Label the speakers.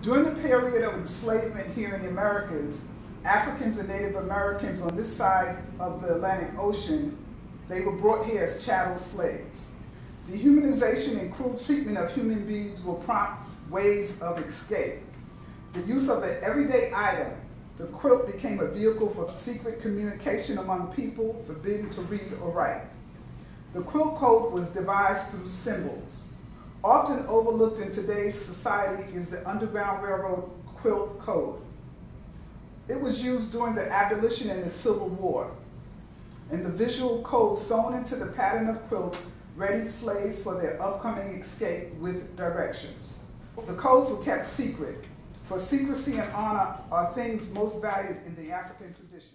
Speaker 1: During the period of enslavement here in the Americas, Africans and Native Americans on this side of the Atlantic Ocean, they were brought here as chattel slaves. Dehumanization and cruel treatment of human beings will prompt ways of escape. The use of an everyday item, the quilt became a vehicle for secret communication among people forbidden to read or write. The quilt code was devised through symbols. Often overlooked in today's society is the Underground Railroad quilt code. It was used during the abolition and the Civil War. And the visual code sewn into the pattern of quilts readied slaves for their upcoming escape with directions. The codes were kept secret, for secrecy and honor are things most valued in the African tradition.